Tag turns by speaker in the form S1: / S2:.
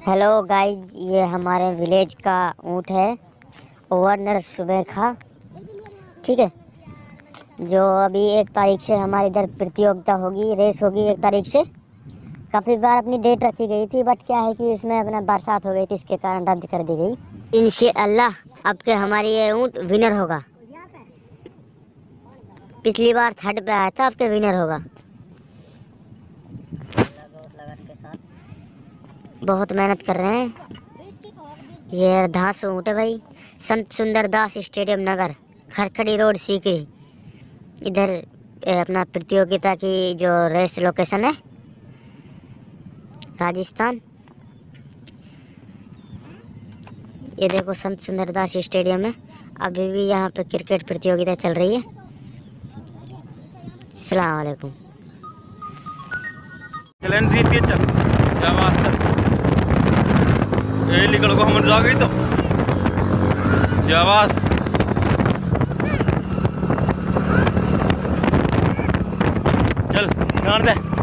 S1: Hello guys ये हमारे village का ऊँट है वर्नर सुबेखा ठीक है? जो अभी एक तारीख से हमारे इधर प्रतियोगिता होगी रेस होगी एक तारीख से। काफ़ी बार अपनी डेट रखी गई थी बट क्या है कि इसमें अपना बरसात हो गई थी, इसके कारण रद्द कर दी गई। इनसे अल्लाह अब के हमारी ये ऊँट विनर होगा। पिछली बार थर्ड पे आया था, अब के विनर होगा। बहुत मेहनत कर रहे हैं। ये दास ऊँट है भाई। Sant Sundar Das stadium Nagar, Kharkhari road, Sikri. इधर अपना प्रतियोगिता की जो रेस लोकेशन है, राजस्थान। ये देखो संत सुंदरदास स्टेडियम है। अभी भी यहाँ पे क्रिकेट प्रतियोगिता चल रही है। सलाम वालेकुम
S2: चलें जीत के चल शाबाश चल ए निकल को हम जा गई तो। शाबाश। चल ध्यान दे।